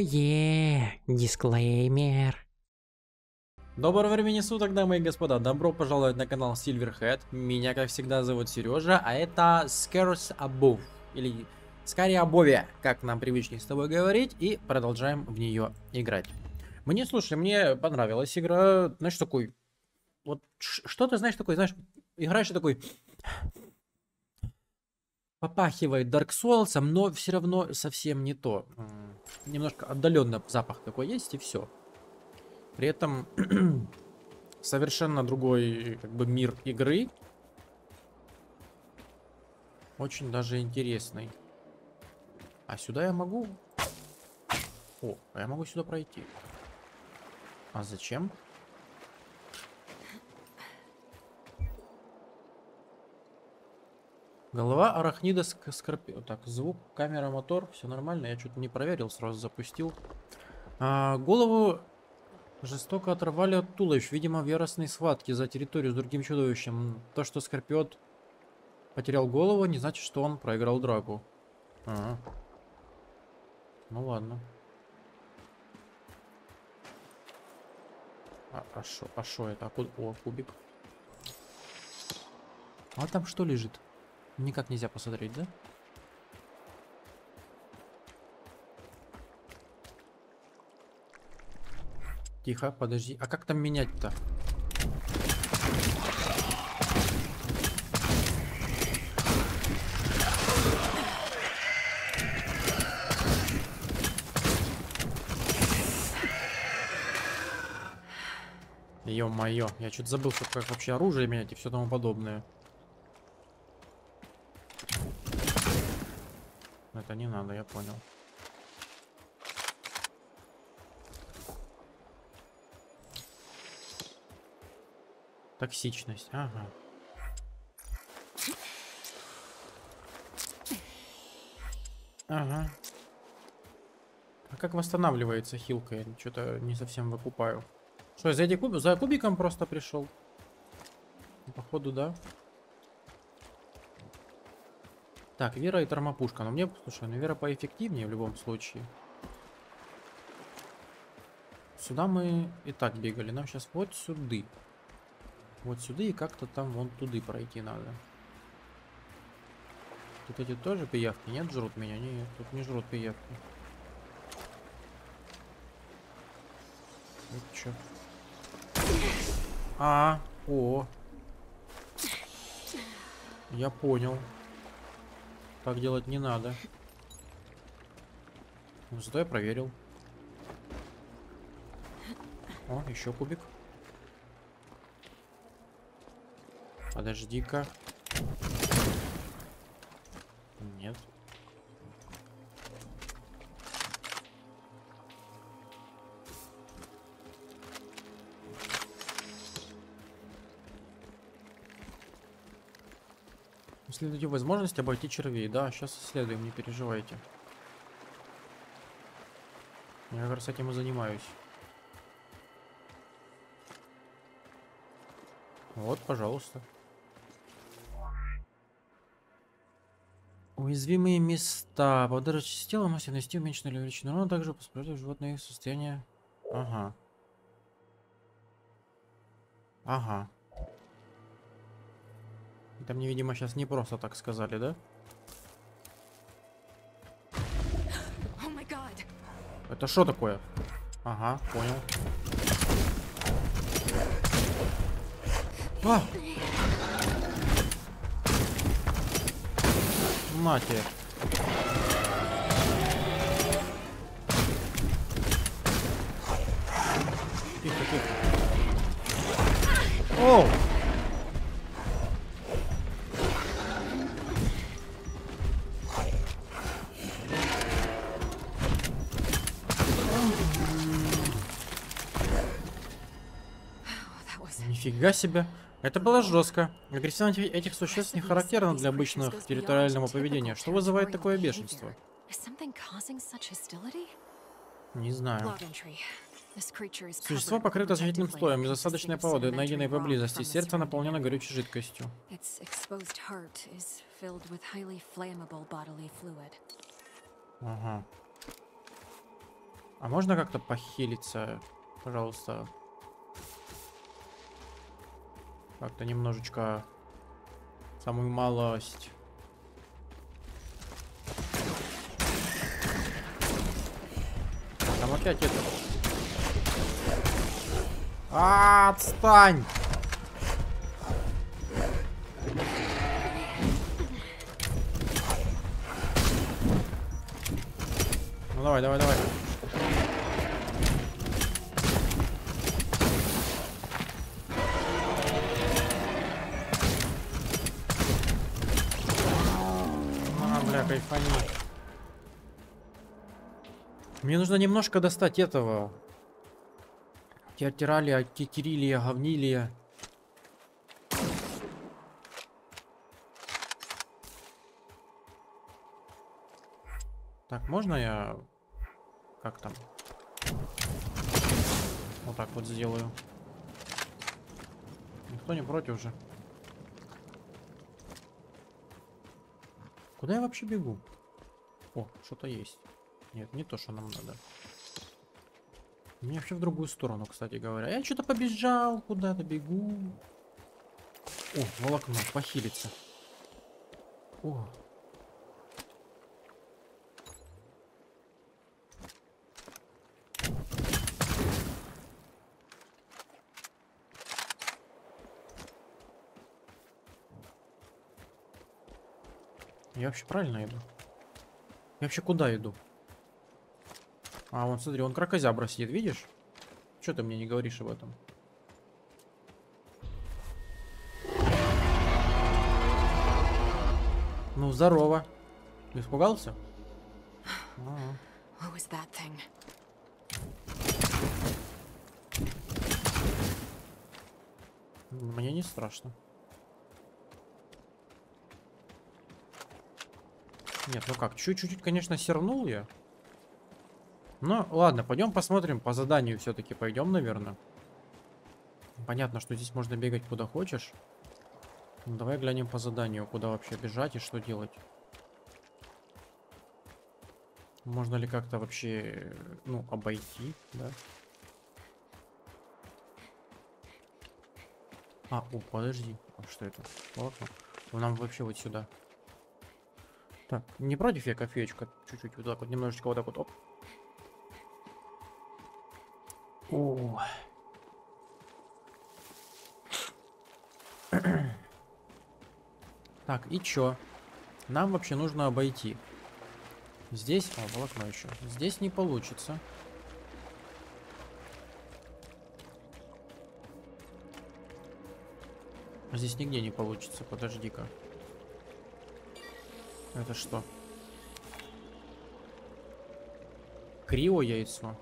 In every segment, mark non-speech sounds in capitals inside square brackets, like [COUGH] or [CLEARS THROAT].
е дисклеймер. Доброго времени суток, дамы и господа. Добро пожаловать на канал Silverhead. Меня, как всегда, зовут Сережа, а это Scares Above. Или скорее Обове, как нам привычнее с тобой говорить. И продолжаем в нее играть. Мне, слушай, мне понравилась игра. Знаешь, такой... Вот что ты знаешь такой, знаешь, играешь такой... Попахивает Dark Souls, но все равно совсем не то. Немножко отдаленно запах такой есть, и все. При этом [CLEARS THROAT] совершенно другой как бы мир игры. Очень даже интересный. А сюда я могу? О, а я могу сюда пройти. А зачем? Голова арахнида скорпион. Так, звук, камера, мотор, все нормально. Я что-то не проверил, сразу запустил. А, голову жестоко оторвали от туловищ, видимо, в яростной схватке за территорию с другим чудовищем. То, что скорпион потерял голову, не значит, что он проиграл драку. Ага. Ну ладно. А а шо это? А? О, кубик. А там что лежит? Никак нельзя посмотреть, да? Тихо, подожди. А как там менять-то? Ё-моё, я чуть забыл, как вообще оружие менять и все тому подобное. Это не надо, я понял. Токсичность, ага. Ага. А как восстанавливается хилка? Я что-то не совсем выкупаю. Что, за, куб... за кубиком просто пришел? Походу, да. Так, Вера и термопушка. Но мне, слушай, ну Вера поэффективнее в любом случае. Сюда мы и так бегали. Нам сейчас вот сюда. Вот сюда и как-то там вон туда пройти надо. Тут эти тоже пиявки, нет, жрут меня? Нет, тут не жрут пиявки. Это чё? А, о. Я понял. Так делать не надо. Ну, зато я проверил. О, еще кубик. Подожди-ка. Нет. Исследуйте возможность обойти червей. Да, сейчас исследуем, не переживайте. Я как раз этим и занимаюсь. Вот, пожалуйста. Уязвимые места. Благодаря части тела можете нанести уменьшенную или увеличенную урон, также посмотреть животное состояние. Ага. Ага. Это мне, видимо, сейчас не просто так сказали, да? Oh Это что такое? Ага, понял. А! На тебе. Тихо, тихо. О! Нифига себе. Это было жестко. Агрессивность этих существ не характерна для обычного территориального поведения. Что вызывает такое бешенство? Не знаю. Существо покрыто защитным слоем из осадочной породы, найденной поблизости. Сердце наполнено горючей жидкостью. Ага. А можно как-то похилиться, пожалуйста? Как-то немножечко... Самую малость. Там опять это... А, отстань! Ну давай, давай, давай. Кайфани. Мне нужно немножко достать этого. Театералия, кикирилия, говнилия. Так, можно я... Как там? Вот так вот сделаю. Никто не против же. Куда я вообще бегу? О, что-то есть. Нет, не то, что нам надо. Мне вообще в другую сторону, кстати говоря. Я что-то побежал, куда-то бегу. О, волокно, похилиться. О. Я вообще правильно иду? Я вообще куда иду? А, вон, смотри, он кракозябра сидит, видишь? Что ты мне не говоришь об этом? Ну, здорово. Испугался? А, thing? Мне не страшно. Нет, ну как, чуть-чуть, конечно, сернул я. Ну, ладно, пойдем посмотрим по заданию все-таки пойдем, наверное. Понятно, что здесь можно бегать куда хочешь. Ну, давай глянем по заданию, куда вообще бежать и что делать. Можно ли как-то вообще, ну, обойти, да? А, о, подожди. А что это? Ладно. Нам вообще вот сюда. Так, не против я кофеечка чуть-чуть вот так вот, немножечко вот так вот, оп. О. [CLEARS THROAT] Так, и чё? Нам вообще нужно обойти. Здесь, о, волокно еще. Здесь не получится. Здесь нигде не получится, подожди-ка. Это что? Крио яйцо.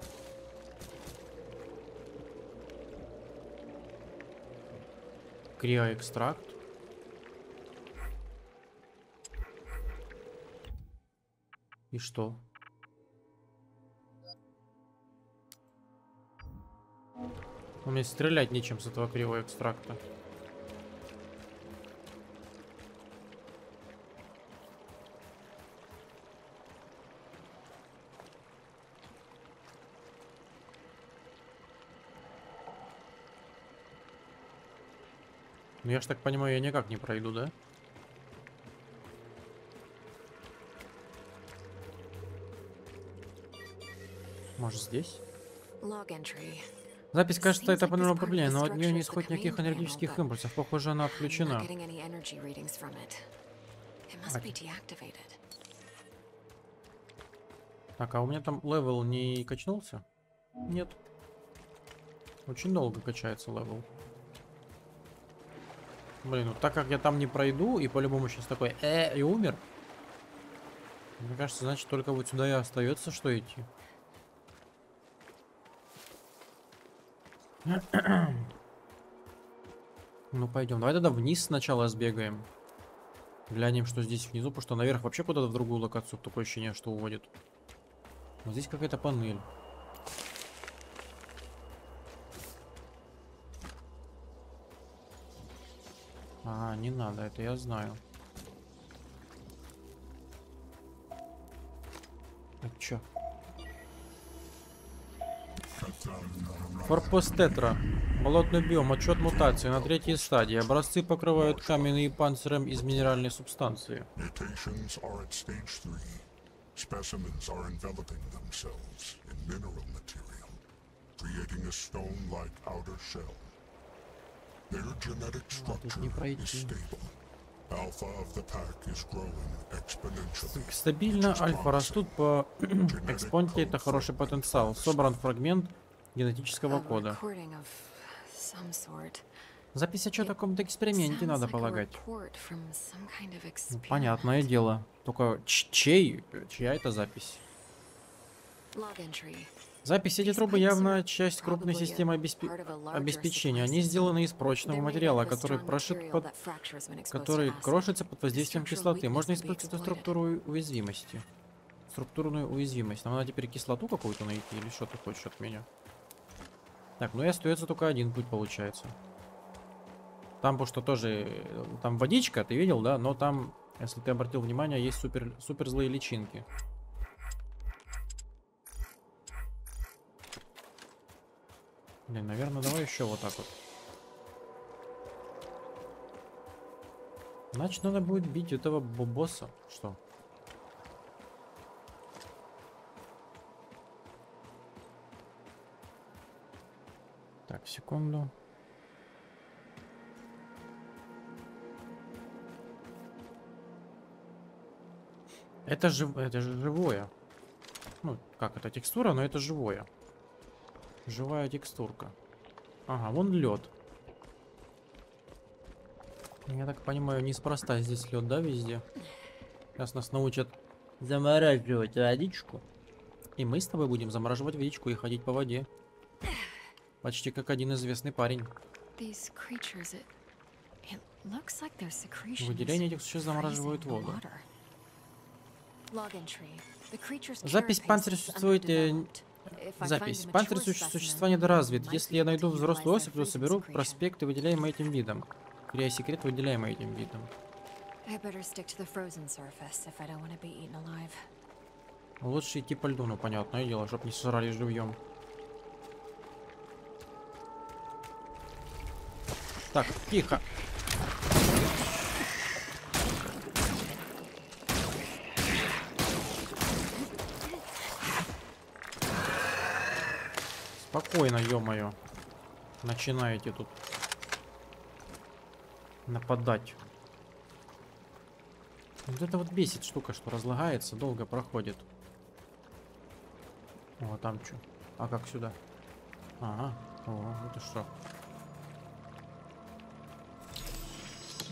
Криоэкстракт. И что? У меня стрелять нечем с этого криоэкстракта. Ну я ж так понимаю, я никак не пройду, да? Может здесь? Запись, кажется, это поняла проблема, но от нее не исходит никаких энергетических импульсов. Похоже, она отключена. Так, а у меня там level не качнулся? Нет. Очень долго качается level. Блин, ну так как я там не пройду, и по-любому сейчас такой э и умер. Мне кажется, значит, только вот сюда и остается, что идти. [CLEARS THROAT] Ну пойдем. Давай тогда вниз сначала сбегаем. Глянем, что здесь внизу, потому что наверх вообще куда-то в другую локацию такое ощущение, что уводит. Вот здесь какая-то панель. А, не надо, это я знаю. Это чё? Форпост Тетра. Болотный биом. Отчет мутации на третьей стадии. Образцы покрывают каменные панцирем из минеральной субстанции. Specimens are enveloping themselves in mineral material, creating a stone-like outer shell. Their genetic structure is stable. Alpha of the pack is growing exponentially. Стабильно альфа растут по [CLEARS THROAT] экспонте. Это хороший потенциал. Собран фрагмент генетического A кода. Запись отчета о каком-то эксперименте, надо полагать. Ну, понятное дело. Только чей? Чья это запись? Log entry. Запись эти трубы явно часть крупной системы обеспе- обеспечения. Они сделаны из прочного материала, который прошит под... который крошится под воздействием кислоты. Можно использовать эту структуру уязвимости. Структурную уязвимость. Нам надо теперь кислоту какую-то найти, или что ты хочешь от меня? Так, ну и остается только один путь, получается. Там, потому что тоже... э, Там водичка, ты видел, да? Но там, если ты обратил внимание, есть супер, супер злые личинки. Блин, наверное, давай еще вот так вот. Значит, надо будет бить этого бо- босса. Что? Так, секунду. Это же, это же живое. Ну, как это текстура, но это живое. Живая текстурка. Ага, вон лед. Я так понимаю, неспроста здесь лед, да, везде? Сейчас нас научат замораживать водичку. И мы с тобой будем замораживать водичку и ходить по воде. Почти как один известный парень. Выделения этих существ замораживают воду. Запись панциря существует, э, find Запись. Панцирь суще- specimen, существа недоразвит. Если я найду взрослую особь, то соберу проспекты, выделяемые этим видом. Теряя секрет, выделяемый этим видом. Лучше идти по льду, ну понятное дело, чтоб не сожрали живьем. Так, тихо. Спокойно, ё-моё. Начинаете тут нападать. Вот это вот бесит штука, что разлагается, долго проходит. О, там что? А как сюда? Ага, о, это что?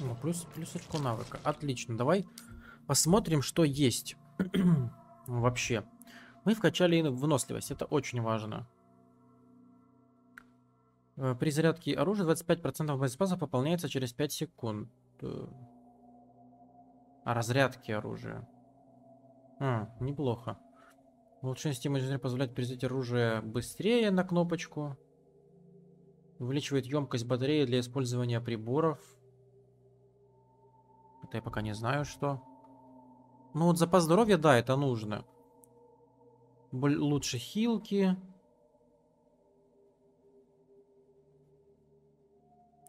О, плюс, плюс очко навыка. Отлично, давай посмотрим, что есть. [CLEARS THROAT] Вообще. Мы вкачали выносливость, это очень важно. Э, При зарядке оружия 25% боезапаса пополняется через 5 секунд. А разрядки оружия. А, неплохо. Улучшение системы инженера позволяет перезарядить оружие быстрее на кнопочку. Увеличивает емкость батареи для использования приборов. Это я пока не знаю, что. Ну вот запас здоровья, да, это нужно. Боль- лучше хилки.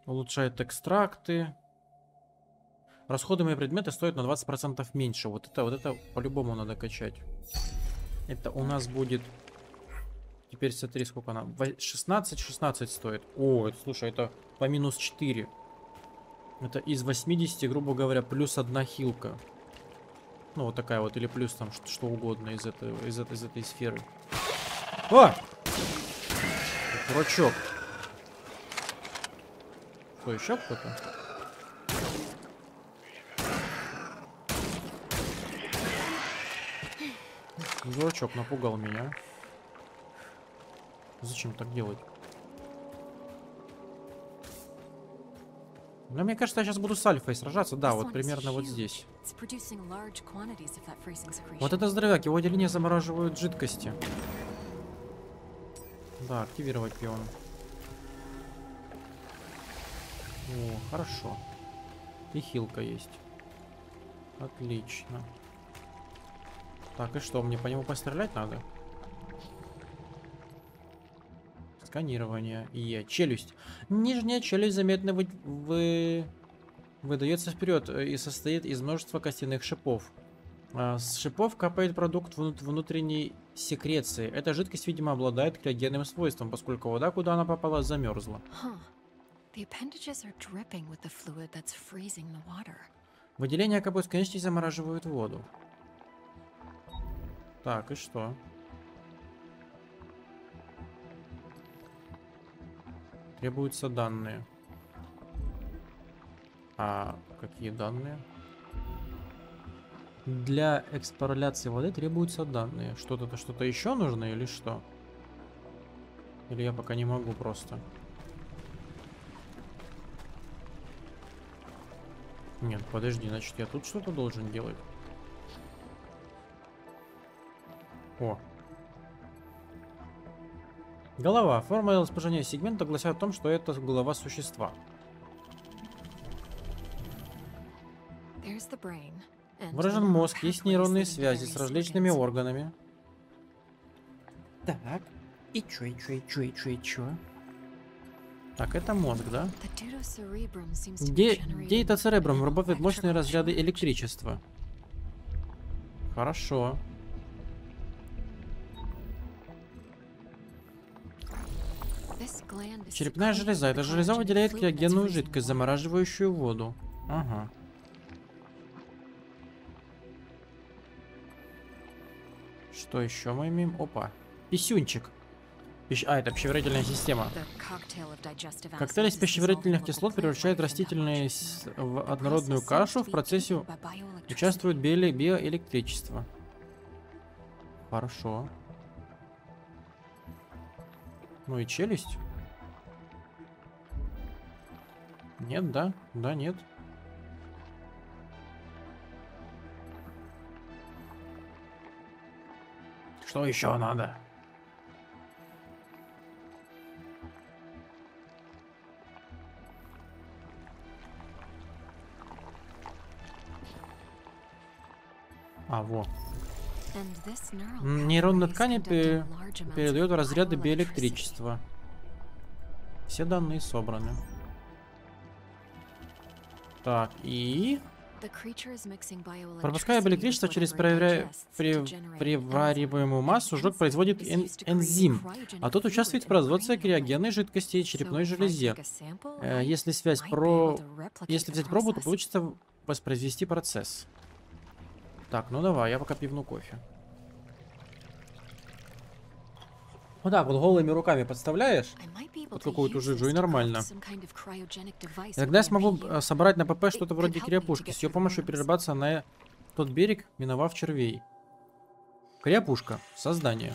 Улучшает экстракты. Расходуемые предметы стоят на 20% меньше. Вот это, вот это по-любому надо качать. Это у нас будет... Теперь смотри, сколько она... 16-16 стоит. О, это, слушай, это по минус 4. Это из 80, грубо говоря, плюс одна хилка. Ну, вот такая вот, или плюс там что, что угодно из, этого, из, этой- из этой сферы. О! Дурачок. Что, еще кто-то? Дурачок напугал меня. Зачем так делать? Ну, мне кажется, я сейчас буду с Альфой сражаться. Да, вот примерно вот здесь. Вот это здоровяк, его отделение замораживают жидкости. Да, активировать пион. О, хорошо. И хилка есть. Отлично. Так, и что, мне по нему пострелять надо? Сканирование. Е. Челюсть. Нижняя челюсть заметно вы... вы... выдается вперед э, и состоит из множества костяных шипов. А, С шипов капает продукт внут- внутренней секреции. Эта жидкость, видимо, обладает криогенным свойством, поскольку вода, куда она попала, замерзла. Капают с конечностей замораживают воду. Так, и что? Требуются данные. А какие данные? Для экспорляции воды требуются данные. Что-то что-то еще нужно или что? Или я пока не могу просто? Нет, подожди, значит я тут что-то должен делать. О. Голова. Форма и расположение сегмента гласят о том, что это голова существа. Выражен мозг, есть нейронные связи с различными органами. Так, и чё, и чё, и чё, и чё, и чё? Так, это мозг, да? Где, где это церебром работают мощные разряды электричества? Хорошо. Черепная железа. Эта железа выделяет криогенную жидкость, замораживающую воду. Ага. Что еще мы имеем? Опа. Писюнчик. Пищ- А, это пищеварительная система. Коктейль из пищеварительных кислот превращает растительные с- в однородную кашу. В процессе участвует био- биоэлектричество. Хорошо. Ну и челюсть? Нет, да? Да, нет. Что еще надо? А, во. And this neural М, Нейронные pathway is ткани conducting пе- large amounts передают of разряды биоэлектричества. Все данные собраны. Так, и... Пропуская электричество через проверя... при- привариваемую массу, enzyme производит эн- энзим, а тот участвует в производстве криогенной жидкости So черепной железе. Э, Если связь про... Если взять пробу, то получится воспроизвести процесс. Так, ну давай, я пока пивну кофе. Вот так вот голыми руками подставляешь. Под to какую-то жижу, и нормально. И тогда я смогу э, собрать на ПП что-то вроде крепушки. С ее помощью перерабатываться на тот берег, миновав червей. Крепушка. Создание.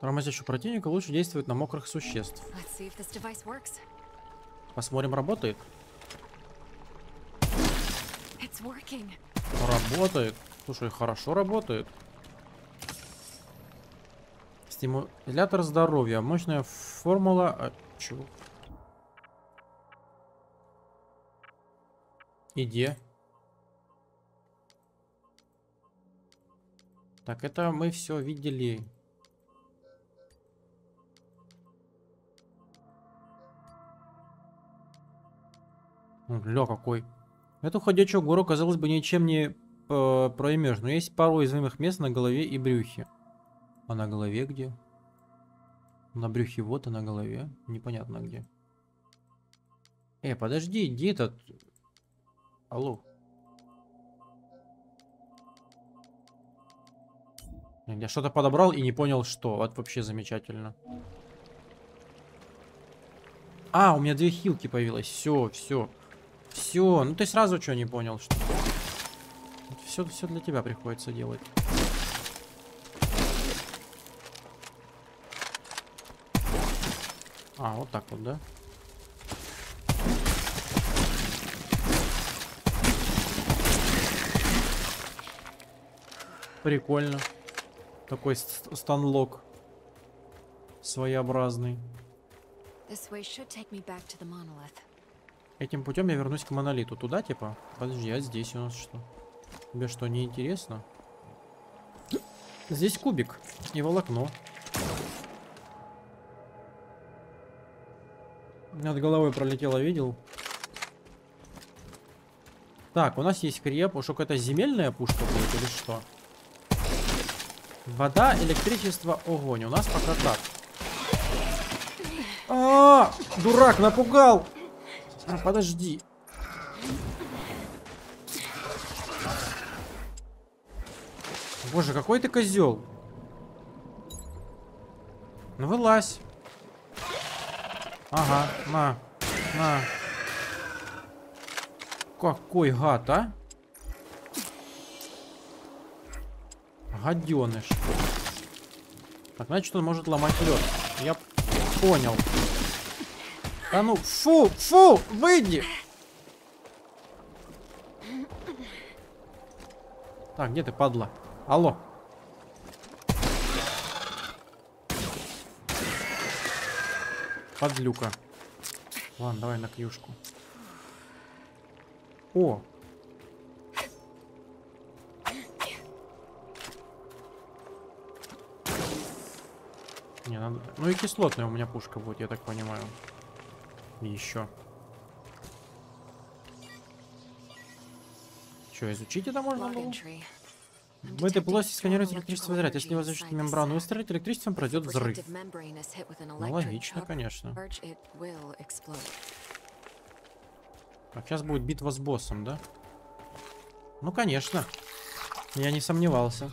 Тормозящий противника лучше действует на мокрых существ. Посмотрим, работает. Работает. Слушай, хорошо работает. Стимулятор здоровья. Мощная формула... А, чего? Иди. Так, это мы все видели. Ля какой. Эту ходячую гору, казалось бы, ничем не э, проймешь, но есть пару уязвимых мест на голове и брюхе. А на голове где? На брюхе вот, а на голове непонятно где. Э, подожди, где этот? Алло. Я что-то подобрал и не понял, что. Вот вообще замечательно. А, у меня две хилки появилось. Все, все. Все. Ну ты сразу что не понял, что. Все, все для тебя приходится делать. А, вот так вот, да? Прикольно. Такой ст- станлок. Своеобразный. This way should take me back to the monolith. Этим путем я вернусь к монолиту. Туда, типа? Подожди, а здесь у нас что? Тебе что, не интересно? Здесь кубик и волокно. Над головой пролетело, видел? Так, у нас есть креп. Уж какая-то земельная пушка будет или что? Вода, электричество, огонь. У нас пока так. А, -а, -а дурак, напугал. А, подожди. Боже, какой ты козел. Ну вылазь. Ага, на, на. Какой гад, а? Гаденыш. Так, значит, он может ломать лед. Я понял. А ну, фу, фу, выйди! Так, где ты, падла? Алло. Подлюка. Ладно, давай на кьюшку. О! Не, надо... Ну и кислотная у меня пушка будет, я так понимаю. Еще. Что, изучить это можно было? В этой полости сканируется электричество заряд. Если его защитить мембрану выстроить, электричеством пройдет взрыв. Ну, логично, конечно. Так, сейчас будет битва с боссом, да? Ну, конечно. Я не сомневался.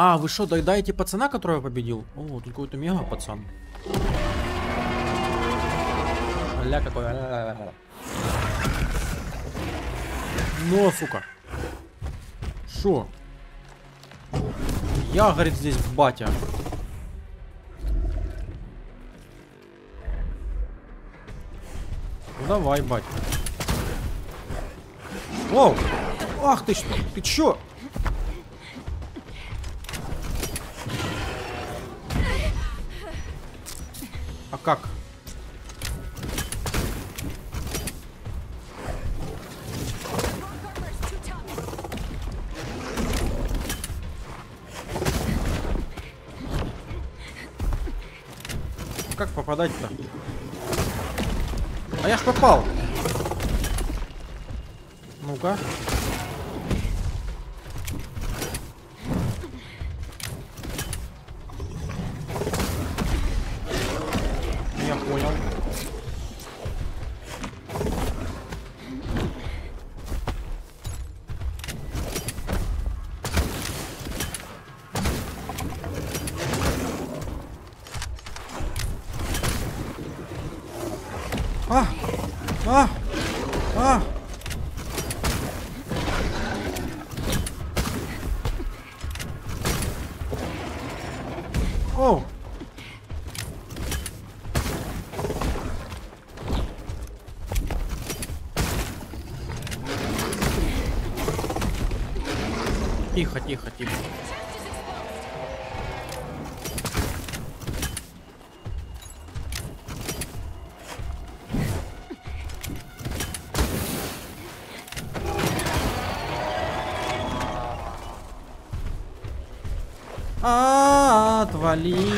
А, вы что, доедаете пацана, который я победил? О, тут какой-то мега пацан. Ля какой. Ну, сука. Шо? Я, говорит, здесь батя. Ну давай, бать. О! Ах ты что? Ты чё? Как? Как попадать-то? А я ж попал. Ну-ка. Тихо, тихо, тихо. А, отвали.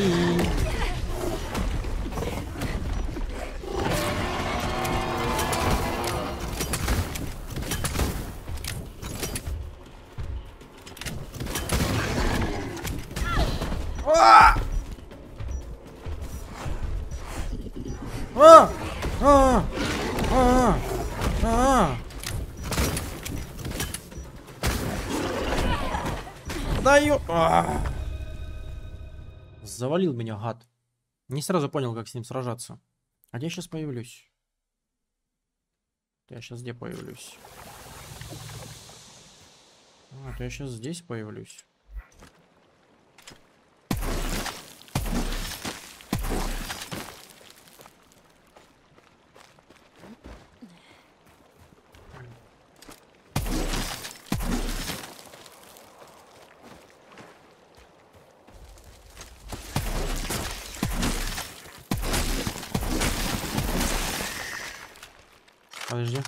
Завалил меня гад. Не сразу понял, как с ним сражаться. А где я сейчас появлюсь? Я сейчас где появлюсь? А, то я сейчас здесь появлюсь. Подожди.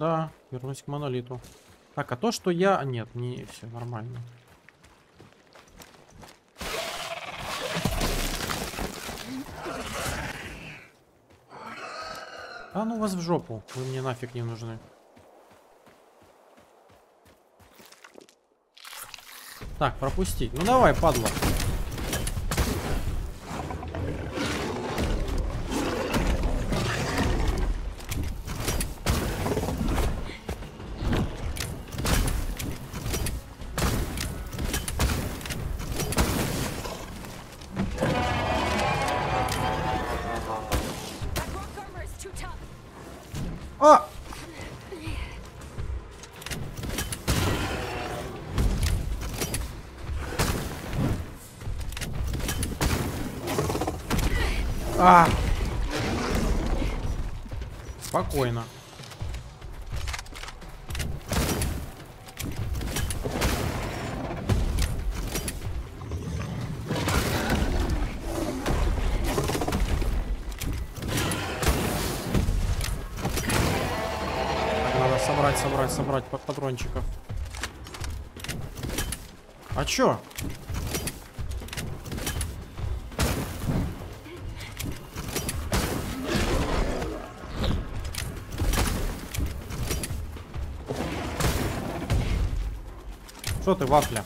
Да, вернусь к монолиту. Так, а то, что я... а, Нет, не все нормально. А ну вас в жопу, вы мне нафиг не нужны. Так, пропустить. Ну давай, падла. А! Спокойно. Собрать, собрать, собрать па- патрончиков. А чё? Ты, вафля?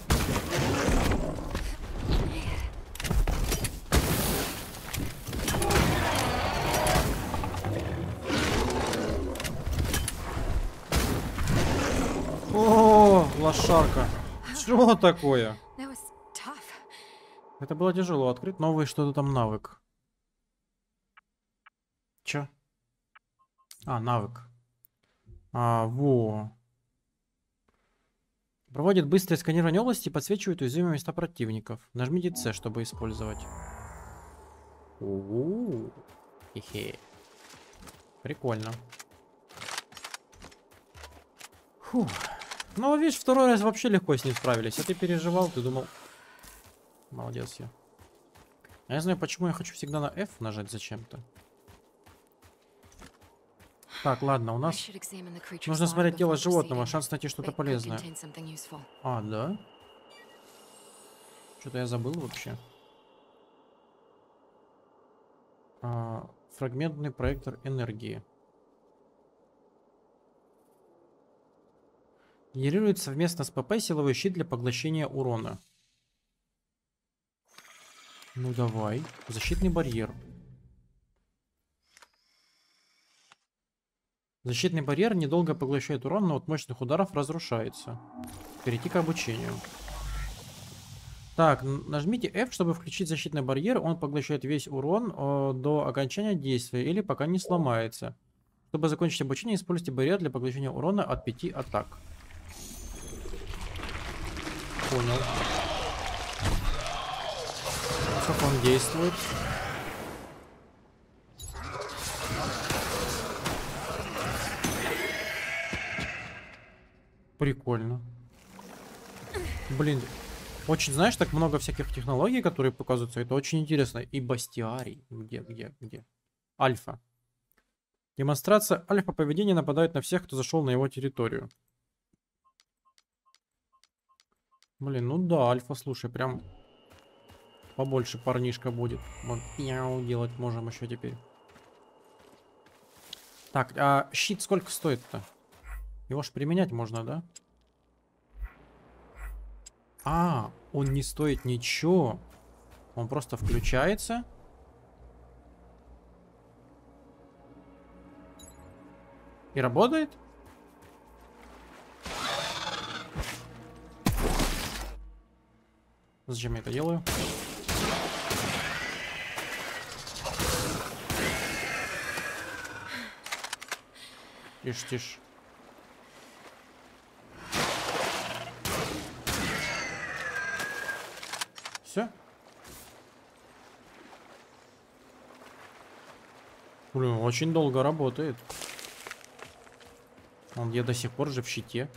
О, лошарка. Что такое? Это было тяжело открыть новый что-то там навык. Чё? А, навык. А, во. Проводит быстрое сканирование области и подсвечивает уязвимые места противников. Нажмите C, чтобы использовать. У-у-у. Хе-хе. Прикольно. Фух. Ну, видишь, второй раз вообще легко с ним справились. А ты переживал, ты думал... Молодец я. А Я знаю, почему я хочу всегда на F нажать зачем-то. Так, ладно, у нас... Нужно смотреть тело животного, шанс найти что-то полезное. А, да? Что-то я забыл вообще. А, фрагментный проектор энергии. Генерирует совместно с ПП силовой щит для поглощения урона. Ну давай. Защитный барьер. Защитный барьер недолго поглощает урон, но от мощных ударов разрушается. Перейти к обучению. Так, нажмите F, чтобы включить защитный барьер. Он поглощает весь урон э, до окончания действия или пока не сломается. Чтобы закончить обучение, используйте барьер для поглощения урона от 5 атак. Понял. Как он действует? Прикольно. Блин, очень, знаешь, так много всяких технологий, которые показываются. Это очень интересно. И бастиарий. Где, где, где? Альфа. Демонстрация альфа поведения нападает на всех, кто зашел на его территорию. Блин, ну да, альфа, слушай, прям побольше парнишка будет. Вот делать можем еще теперь. Так, а щит сколько стоит-то? Его ж применять можно, да? А, он не стоит ничего. Он просто включается. И работает? Зачем я это делаю? Тише, тише. Все? Блин, очень долго работает. Он я до сих пор же в щите.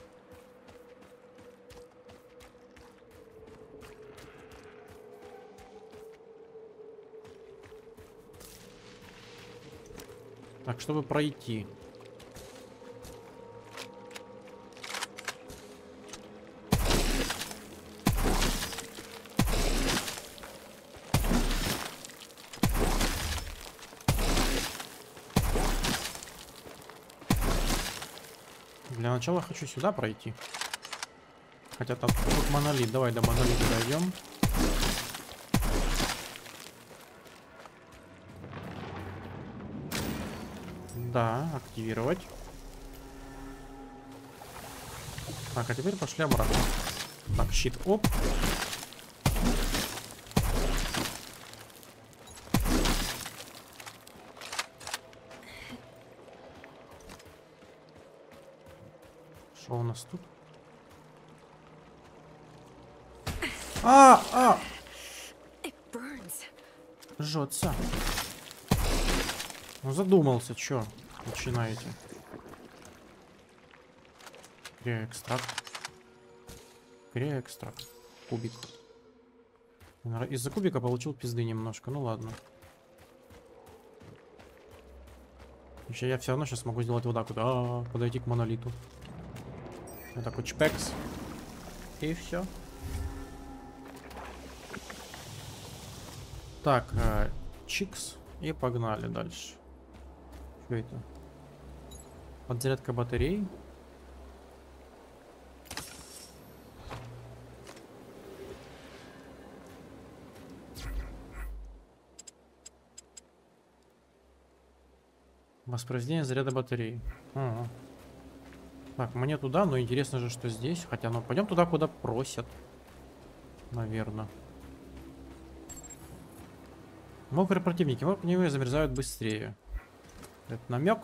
Так, чтобы пройти. Для начала хочу сюда пройти. Хотя там тут монолит. Давай до монолита дойдем. Да, активировать. Так, а теперь пошли обратно. Так, щит, оп. Нас тут? А, а, жжется. Ну задумался, чё начинаете? Креоэкстракт. Креоэкстракт. Кубик. Из-за кубика получил пизды немножко, ну ладно. Еще я все равно сейчас могу сделать вот так вот, а, подойти к монолиту. Вот так вот чпекс. И все. Так, э, чикс. И погнали дальше. Что это? Подзарядка батареи. Воспроизведение заряда батареи. Ага. Так, мне туда, но интересно же, что здесь. Хотя, ну, пойдем туда, куда просят. Наверное. Мокрые противники. Мокрые замерзают быстрее. Это намек.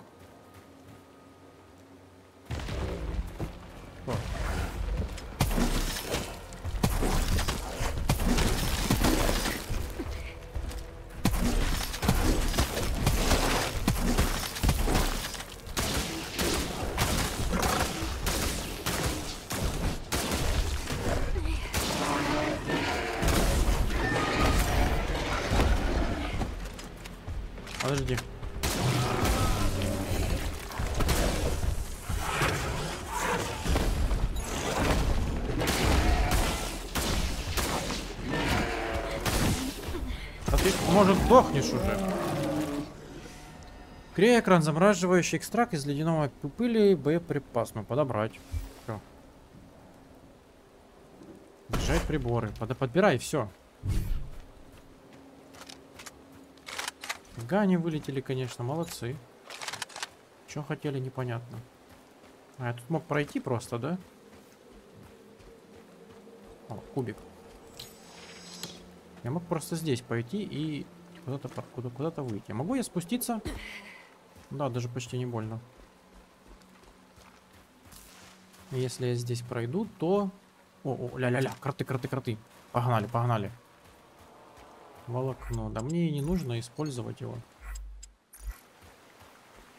Может, сдохнешь уже? Креэкран, замораживающий экстракт из ледяного пыли, боеприпас. Ну, подобрать. Всё. Держать приборы. Под, подбирай, все. Гани вылетели, конечно, молодцы. Что хотели, непонятно. А я тут мог пройти просто, да? О, кубик. Я мог просто здесь пойти и куда-то куда куда-то выйти. Могу я спуститься? Да, даже почти не больно. Если я здесь пройду, то... О, ля-ля-ля, кроты, кроты, кроты. Погнали, погнали. Волокно. Да мне и не нужно использовать его.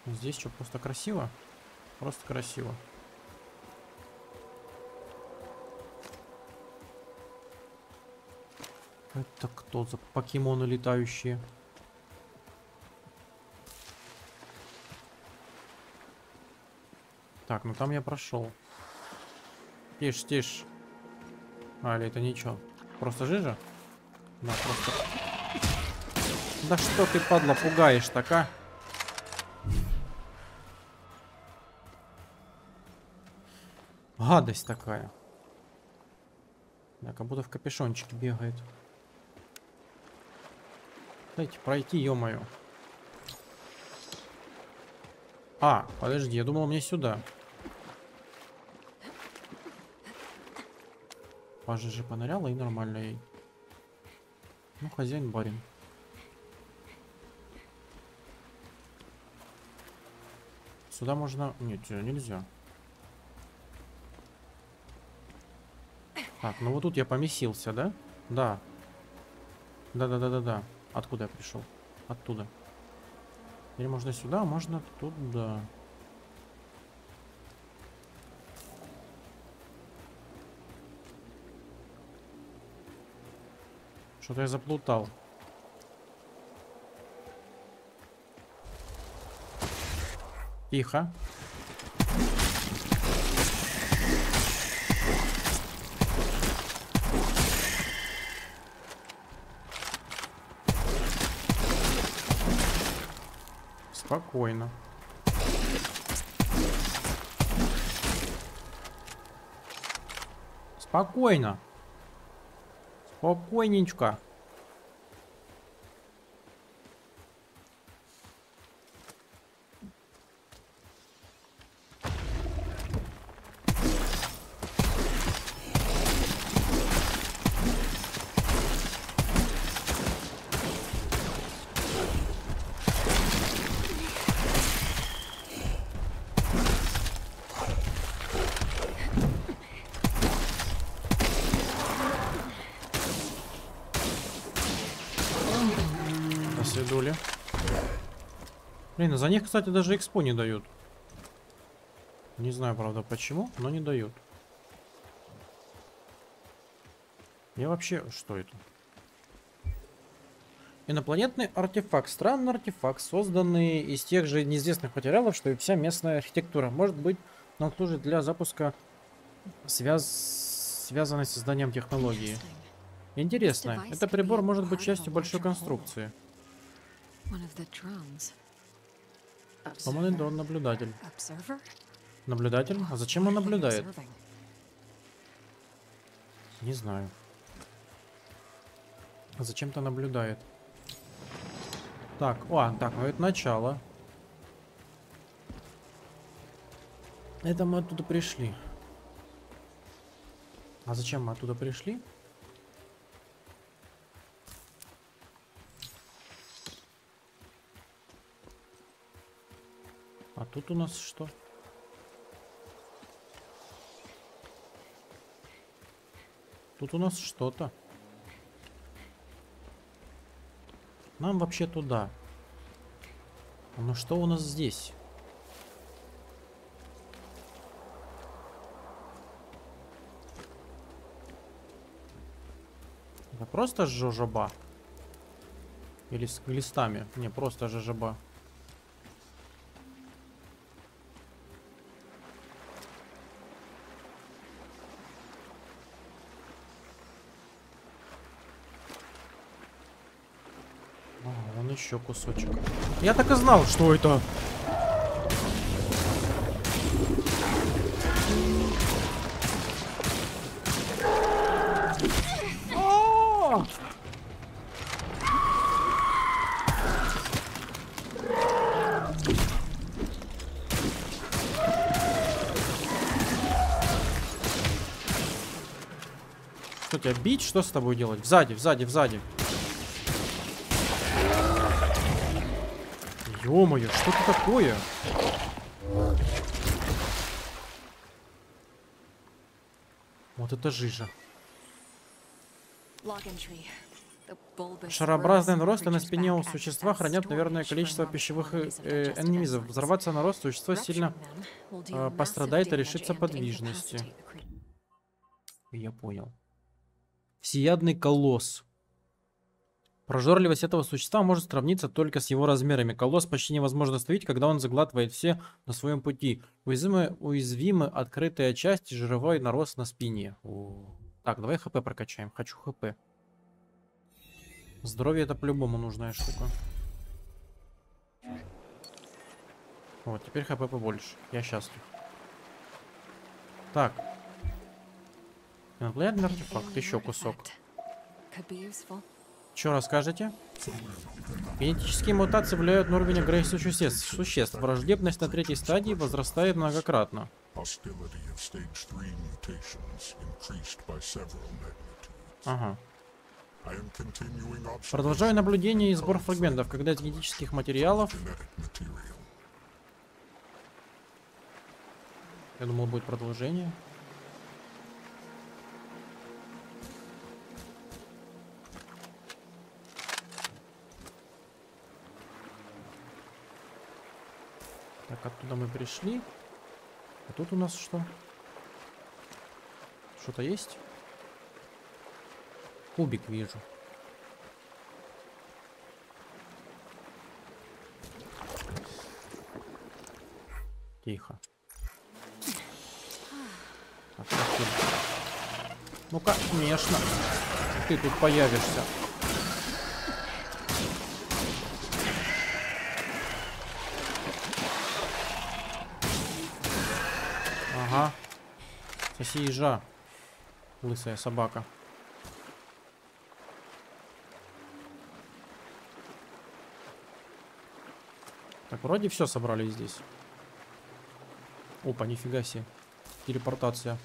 Здесь что, просто красиво? Просто красиво. Это кто за покемоны летающие? Так, ну там я прошел. Тише, тише. А, или это ничего. Просто жижа? Да, просто... Да что ты, падла, пугаешь так, а? Гадость такая. Да, как будто в капюшончике бегает. Дайте пройти, ё-моё. А, подожди, я думал мне сюда. Пажа же поныряла и нормально ей. Ну, хозяин барин. Сюда можно... Нет, нельзя. Так, ну вот тут я поместился, да? Да. Да-да-да-да-да. Откуда я пришел? Оттуда. Или можно сюда, а можно туда. Что-то я заплутал. Тихо. Спокойно. Спокойно. Спокойненько. Блин, а за них, кстати, даже экспо не дают. Не знаю, правда, почему, но не дают. Я вообще... Что это? Инопланетный артефакт. Странный артефакт, созданный из тех же неизвестных материалов, что и вся местная архитектура. Может быть, он служит для запуска связ... связанной с созданием технологии. Интересно, этот прибор может быть частью большой конструкции. Дрон наблюдатель. Наблюдатель? А зачем он наблюдает? Не знаю. А зачем-то наблюдает. Так, о, так, ну это начало. Это мы оттуда пришли. А зачем мы оттуда пришли? Тут у нас что? Тут у нас что-то. Нам вообще туда. Ну что у нас здесь? Это просто жожоба? Или с глистами? Не, просто жожоба. А, вон еще кусочек. Я так и знал, что это. Что тебя бить? Что с тобой делать? Сзади, сзади, сзади. Ё-моё, что это такое? Вот это жижа. Шарообразные наросты на спине у существа хранят, наверное, количество пищевых э, enzymes. Взорваться нарост, существо сильно э, пострадает и лишится подвижности. Я понял. Всеядный колосс. Прожорливость этого существа может сравниться только с его размерами. Колосс почти невозможно остановить, когда он заглатывает все на своем пути. Уязвимы, уязвимы открытая часть и жировой нарост на спине. О. Так, давай хп прокачаем. Хочу хп. Здоровье это по-любому нужная штука. Вот, теперь хп побольше. Я счастлив. Так. Инопланетный артефакт. Alien Еще кусок. Could be. Что расскажете? Генетические мутации влияют на уровень агрессии существ. существ. Враждебность на третьей стадии возрастает многократно. Hostility of stage 3 mutations increased by several magnitudes. Ага. Продолжаю наблюдение и сбор фрагментов, когда из генетических материалов... Я думал, будет продолжение. Так, оттуда мы пришли. А тут у нас что? Что-то есть? Кубик вижу. Тихо. Так, спасибо. Ну конечно. Ты тут появишься. Соси ежа. Лысая собака. Так, вроде все собрали здесь. Опа, нифига себе. Телепортация.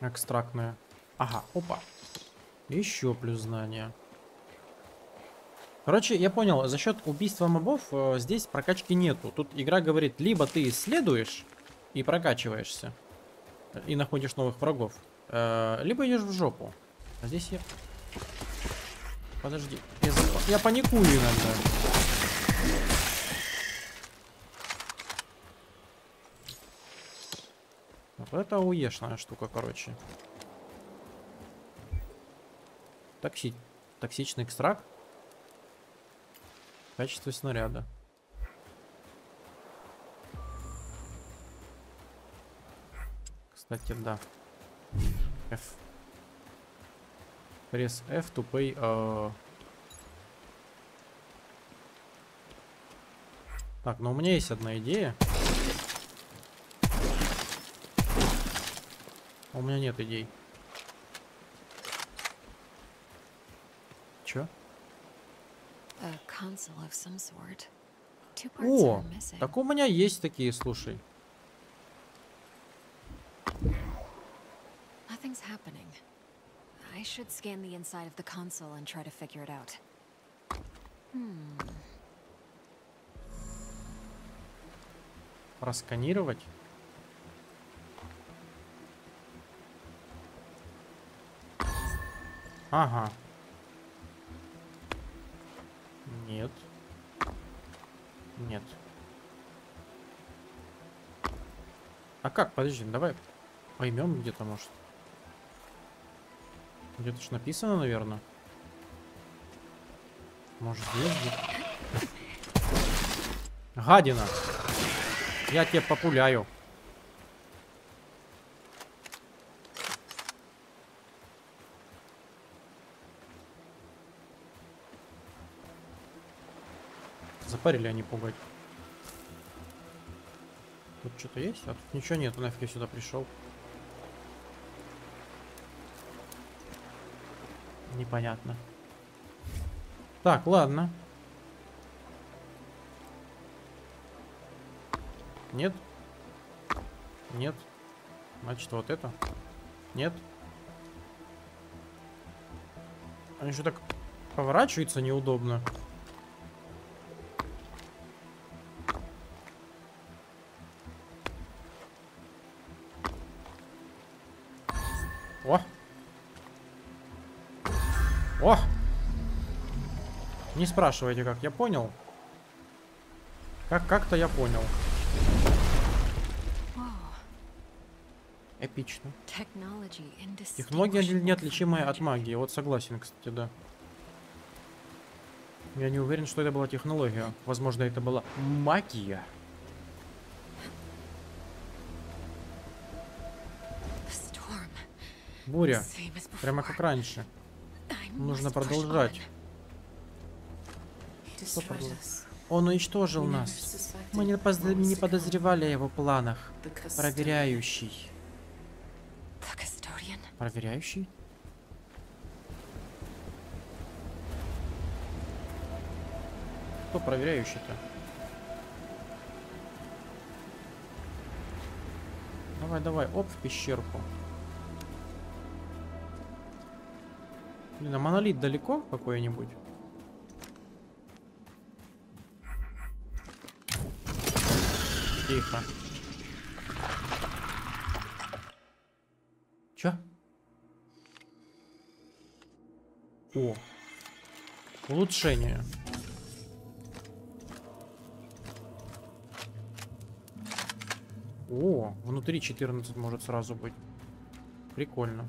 Экстрактная. Ага, опа. Еще плюс знания. Короче, я понял, за счет убийства мобов э, здесь прокачки нету. Тут игра говорит, либо ты исследуешь и прокачиваешься, и находишь новых врагов, э, либо идешь в жопу. А здесь я... Подожди, я, зап- я паникую иногда. Это уешная штука, короче. Токси... Токсичный экстракт. В качестве снаряда. Кстати, да. F. Пресс F to pay. э, Так, но у меня есть одна идея. У меня нет идей. Чё? О, так у меня есть такие, слушай. Should scan the inside of the console and try to figure it out. Просканировать. Ага. Нет. Нет. А как? Подожди, давай поймем где-то, может. Где-то ж написано, наверное. Может, здесь где Гадина! Я тебе популяю. Запарили они пугать. Тут что-то есть? А тут ничего нет, нафиг я сюда пришел. Непонятно. Так, ладно. Нет? Нет. Значит, вот это? Нет? Они что так поворачиваются неудобно. Не спрашивайте, как я понял. Как как-то я понял. Эпично. Технология неотличимая от магии. Вот согласен, кстати, да. Я не уверен, что это была технология. Возможно, это была магия. Буря. Прямо как раньше. Нужно продолжать. Что? Он уничтожил нас. Мы не, поз- не подозревали о его планах. Проверяющий. Проверяющий? Кто проверяющий-то? Давай, давай, оп, в пещерку. Блин, а монолит далеко какой-нибудь? Тихо. Чё? О. Улучшение. О, внутри 14 может сразу быть. Прикольно.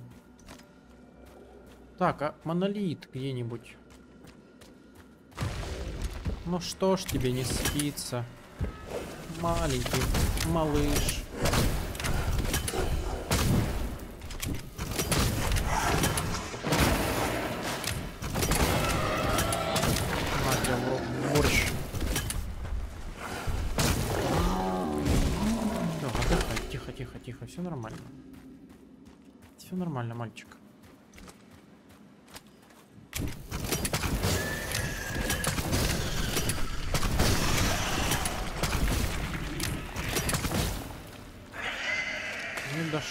Так, а монолит где-нибудь? Ну что ж тебе не спится? Маленький малыш. Тихо, тихо, тихо. Все нормально. Все нормально, мальчик.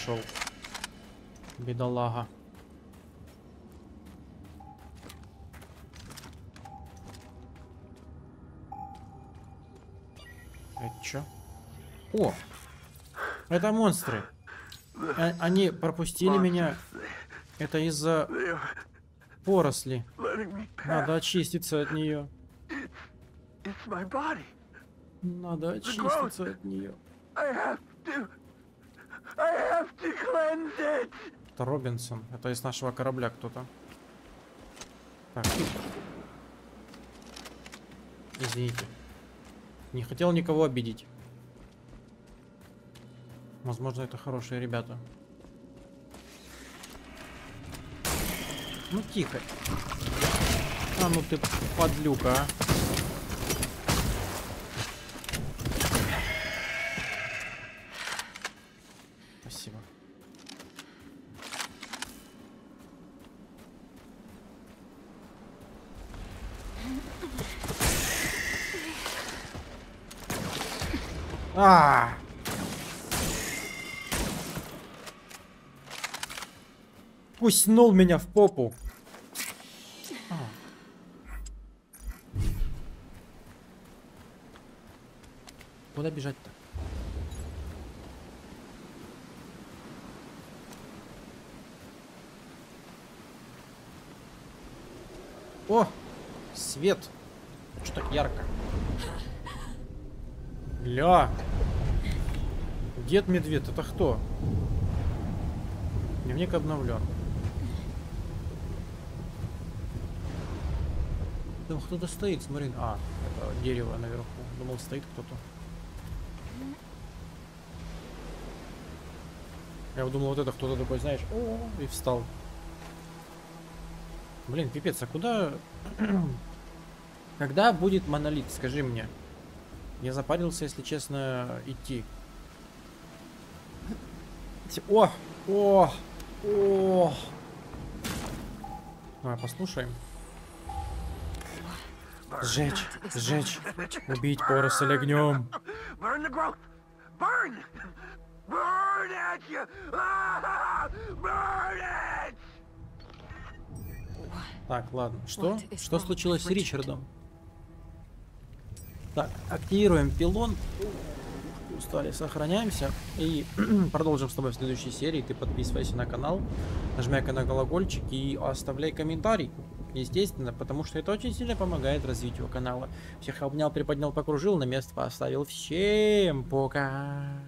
Не дошел. Бедолага. Это чё? О! Это монстры. А- они пропустили меня. Это из-за поросли. Надо очиститься от нее. Надо очиститься от нее. Это Робинсон. Это из нашего корабля кто-то. Так. Извините. Не хотел никого обидеть. Возможно, это хорошие ребята. Ну тихо. А ну ты подлюка, а. А! Пуснул меня в попу. А. Куда бежать-то? О! Свет! Что так ярко? Ля! Дед Медведь, это кто? Дневник обновлен. Там кто-то стоит, смотри. А, это дерево наверху. Думал, стоит кто-то. Я думал, вот это кто-то такой, знаешь, о, и встал. Блин, пипец, а куда... [CLEARS THROAT] Когда будет монолит, скажи мне. Я запарился, если честно, идти. О! О! О! Давай послушаем. Сжечь, сжечь, убить поросль огнем. Burn the growth. Burn. Burn at you. Ah, burn it. Так, ладно. Что? Что случилось с? Ричардом? Так, активируем пилон. Устали, сохраняемся. И [CLEARS THROAT] продолжим с тобой в следующей серии. Ты подписывайся на канал, нажмякай на колокольчик и оставляй комментарий. Естественно, потому что это очень сильно помогает развитию канала. Всех обнял, приподнял, покружил, на место поставил. Всем пока!